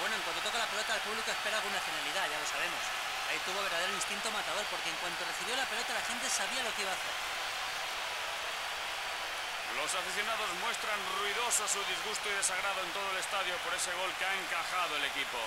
Bueno, en cuanto toca la pelota, el público espera alguna genialidad, ya lo sabemos. Ahí tuvo verdadero instinto matador, porque en cuanto recibió la pelota, la gente sabía lo que iba a hacer. Los aficionados muestran ruidoso su disgusto y desagrado en todo el estadio por ese gol que ha encajado el equipo.